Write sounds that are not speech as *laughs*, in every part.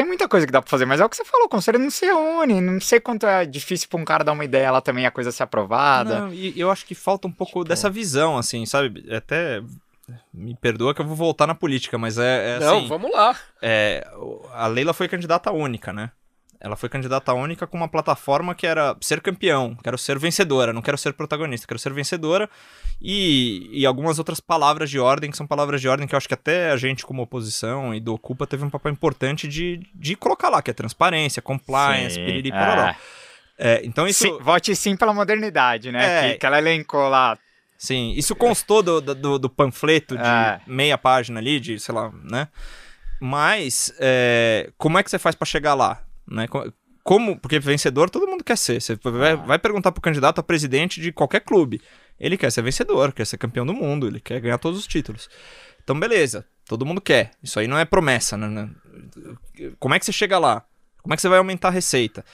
tem muita coisa que dá pra fazer, mas é o que você falou, o conselho não se reúne, não sei quanto é difícil pra um cara dar uma ideia lá também, a coisa ser aprovada. Não, e eu acho que falta um pouco tipo... dessa visão, assim, sabe? Até me perdoa que eu vou voltar na política, mas é, é Não, assim, vamos lá. É, a Leila foi candidata única, né? Ela foi candidata única com uma plataforma que era ser campeão, quero ser vencedora, não quero ser protagonista, quero ser vencedora. E, e algumas outras palavras de ordem, que são palavras de ordem que eu acho que até a gente, como oposição e do Ocupa, teve um papel importante de, de colocar lá, que é transparência, compliance, sim, piriri, é. É, então isso... Sim, vote sim pela modernidade, né? É, que, que ela elencou lá Sim, isso constou do, do, do panfleto de é. meia página ali, de, sei lá, né? Mas, é, como é que você faz para chegar lá? Né? Como, porque vencedor todo mundo quer ser. Você vai, vai perguntar pro candidato a presidente de qualquer clube. Ele quer ser vencedor, quer ser campeão do mundo, ele quer ganhar todos os títulos. Então, beleza, todo mundo quer. Isso aí não é promessa, né? Como é que você chega lá? Como é que você vai aumentar a receita?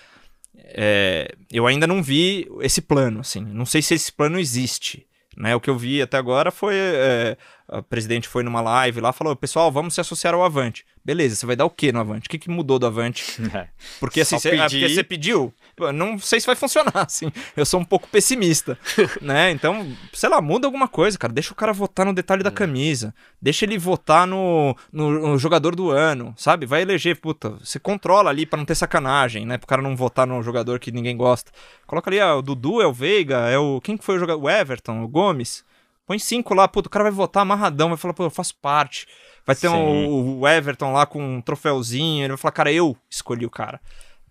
É, eu ainda não vi esse plano, assim. Não sei se esse plano existe. Né? O que eu vi até agora foi. É, a presidente foi numa live lá falou: pessoal, vamos se associar ao Avante. Beleza, você vai dar o que no Avante? O que, que mudou do Avante? *laughs* É. Porque assim, você, ah, porque você pediu. Não sei se vai funcionar, *laughs* assim. Eu sou um pouco pessimista, *laughs* né? Então, sei lá, muda alguma coisa, cara. Deixa o cara votar no detalhe da é. camisa. Deixa ele votar no, no, no jogador do ano, sabe? Vai eleger, puta. Você controla ali para não ter sacanagem, né? Pro cara não votar no jogador que ninguém gosta. Coloca ali, ah, o Dudu, é o Veiga, é o. Quem que foi o jogador? O Everton, o Gomes. Põe cinco lá, puta, o cara vai votar amarradão, vai falar, pô, eu faço parte. Vai ter um, o Everton lá com um troféuzinho, ele vai falar, cara, eu escolhi o cara.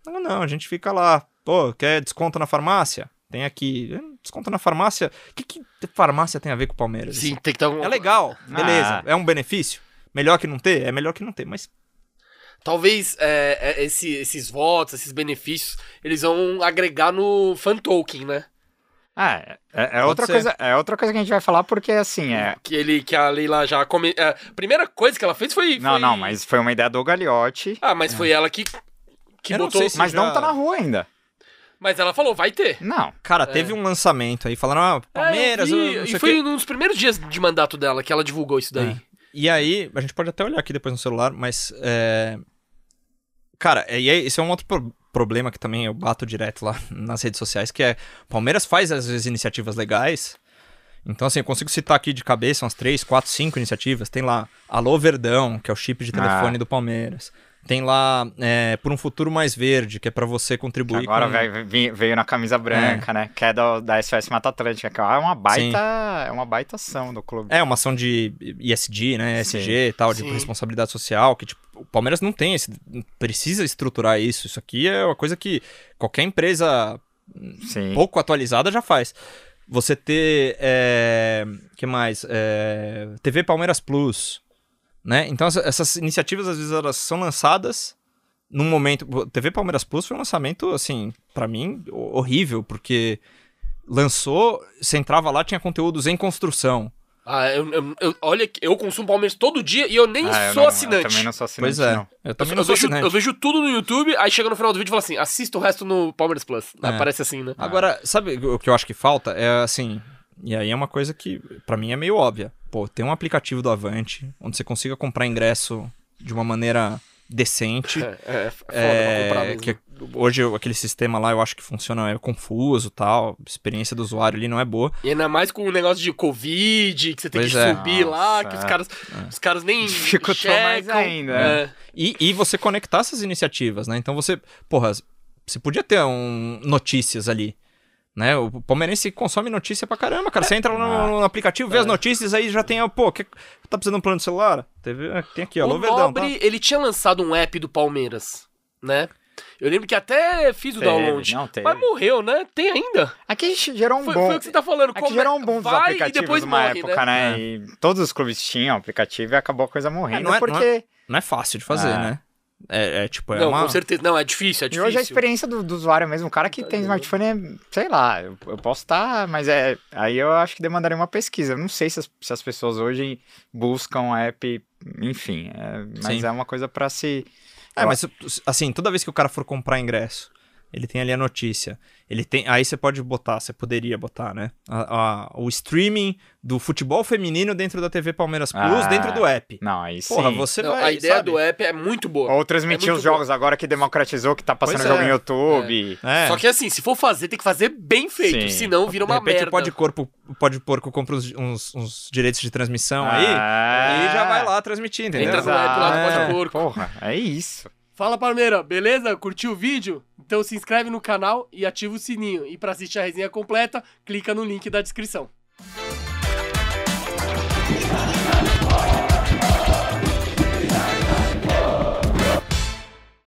Não, não, a gente fica lá, pô, quer desconto na farmácia? Tem aqui, desconto na farmácia. O que, que farmácia tem a ver com o Palmeiras? Sim, tem que ter um... É legal, beleza. Ah. É um benefício? Melhor que não ter? É melhor que não ter, mas Talvez é, é, esse, esses votos, esses benefícios, eles vão agregar no fan token, né? Ah, é, é, é outra coisa, é outra coisa que a gente vai falar porque assim é que ele que a Leila já come, a é, primeira coisa que ela fez foi, Não, foi... não, mas foi uma ideia do Gagliotti. Ah, mas foi ela que que Eu botou, se mas já... não tá na rua ainda. Mas ela falou, vai ter. Não. Cara, teve um lançamento aí, falando, ah, Palmeiras. É, e foi um dos primeiros dias de mandato dela que ela divulgou isso daí. E aí, a gente pode até olhar aqui depois no celular, mas. Cara, e aí, esse é um outro problema que também eu bato direto lá *laughs* nas redes sociais, que é Palmeiras faz às vezes iniciativas legais. Então, assim, eu consigo citar aqui de cabeça umas 3, 4, 5 iniciativas. Tem lá Alô Verdão, que é o chip de telefone ah. do Palmeiras. Tem lá é, Por um Futuro Mais Verde, que é para você contribuir que agora com... veio, veio, na camisa branca, é. né? Que é da, da SOS Mata Atlântica, que é uma baita, é uma baita ação do clube. É, uma ação de ISD, né? ESG e tal, de Sim. responsabilidade social, que tipo, o Palmeiras não tem esse... Precisa estruturar isso. Isso aqui é uma coisa que qualquer empresa Sim. pouco atualizada já faz. Você ter... É... que mais? É... TV Palmeiras Plus né? Então essas iniciativas às vezes elas são lançadas num momento, TV Palmeiras Plus foi um lançamento assim, para mim horrível, porque lançou, você entrava lá tinha conteúdos em construção. Ah, eu, eu, eu, olha, eu consumo Palmeiras todo dia e eu nem ah, sou não, assinante. Eu também não sou assinante. Pois é. Não. Eu também não sou vejo, assinante. Eu vejo tudo no YouTube, aí chega no final do vídeo e fala assim: assista o resto no Palmeiras Plus. É. Aparece assim, né? Agora, sabe o que eu acho que falta? É assim. E aí é uma coisa que para mim é meio óbvia. Pô, tem um aplicativo do Avante onde você consiga comprar ingresso de uma maneira decente. É, *laughs* é, é foda é. Que hoje aquele sistema lá eu acho que funciona é confuso tal. A experiência do usuário ali não é boa. E ainda mais com o negócio de Covid, que você tem pois que é. subir Nossa, lá, que os é. caras, os caras nem *laughs* Dificultou mais ainda. É. E, e você conectar essas iniciativas, né? Então você, porra, você podia ter um, notícias ali. Né? O palmeirense consome notícia pra caramba, cara. Você entra no, ah. no aplicativo, vê é. as notícias, aí já tem, pô, que, tá precisando de um plano de celular? Teve, é, tem aqui, ó, O Verdão, Nobre, tá? ele tinha lançado um app do Palmeiras, né? Eu lembro que até fiz o teve, download. Não, teve. Mas morreu, né? Tem ainda. Aqui gerou um foi, bom. Foi o que você tá falando. Aqui gerou um bom dos aplicativos e depois numa morre, época, né? né? É. E todos os clubes tinham aplicativo e acabou a coisa morrendo. É, não, é, porque... não, é, não é fácil de fazer, é. né? É, é, tipo, é não, uma... com certeza. Não, é difícil, é difícil. E hoje a experiência do, do usuário mesmo, o cara que tem smartphone é, sei lá, eu, eu posso estar, tá, mas é. Aí eu acho que demandaria uma pesquisa. Eu não sei se as, se as pessoas hoje buscam app, enfim, é, mas Sim. é uma coisa para se. É, mas assim, toda vez que o cara for comprar ingresso, ele tem ali a notícia. Ele tem, aí você pode botar, você poderia botar, né? A, a, o streaming do futebol feminino dentro da TV Palmeiras Plus, ah, dentro do app. Não, aí sim. Porra, você não, vai, A ideia sabe? do app é muito boa. Ou transmitir é os jogos boa. agora que democratizou, que tá passando pois jogo é. no YouTube. É. Só que assim, se for fazer, tem que fazer bem feito, sim. senão vira uma de repente, merda. Pode corpo, pode porco compra uns, uns, uns, direitos de transmissão aí e já vai lá transmitir, entendeu? Entra no app lá do Pode Porco. Porra, é isso. Fala Palmeira, beleza? Curtiu o vídeo? Então se inscreve no canal e ativa o sininho. E para assistir a resenha completa, clica no link da descrição.